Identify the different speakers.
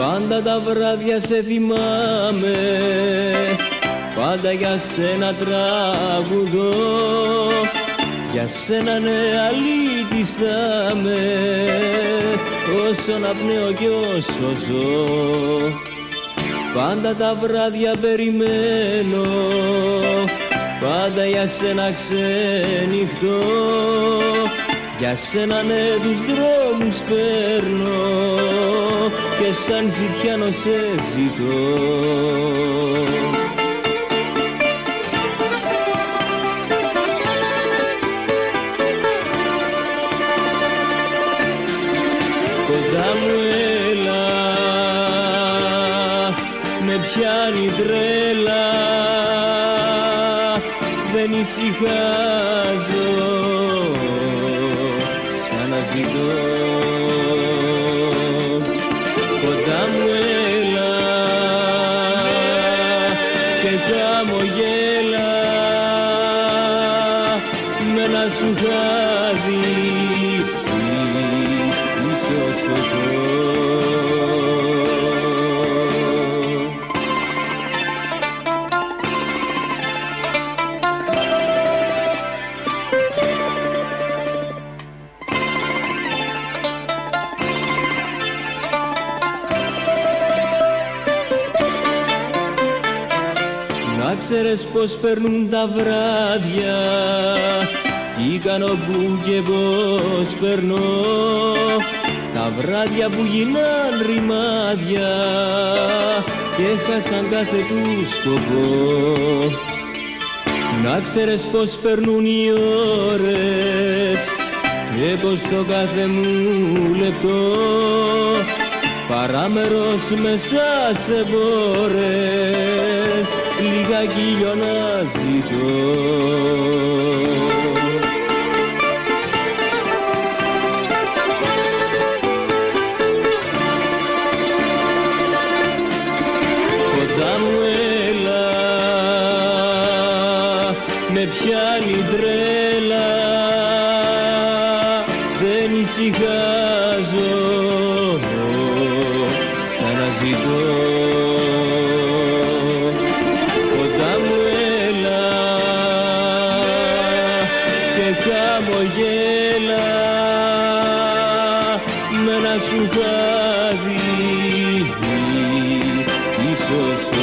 Speaker 1: Πάντα τα βράδια σε θυμάμαι. Πάντα για σένα τραγουδώ. Για σένα ναι αλήτης θα με Όσο να πνέω κι όσο ζω. Πάντα τα βράδια περιμένω. Πάντα για σένα ξενυχτώ. Για σένα ναι τους δρόμους παίρνω Και σαν ζητιάνο σε ζητώ. Κοντά μου έλα με πιάνει τρέλα. Δεν ησυχάζω σαν να ζητώ χαμογέλα με ένα σου χάδι Να ξέρεις πως περνούν τα βράδια Τι κάνω που και πως περνώ. Τα βράδια που γίναν ρημάδια Και χάσαν κάθε του σκοπό. Να ξέρεις πως περνούν οι ώρες Και πως το κάθε μου λεπτό Παράμερος μέσα σε μπόρες Λίγα ήλιο να ζητώ. Κοντά μου έλα με πιάνει τρέλα δεν ησυχάζω. σαν να ζητώ. Κοντά μου έλα και χαμογέλα με ένα σουχάδι ίσως το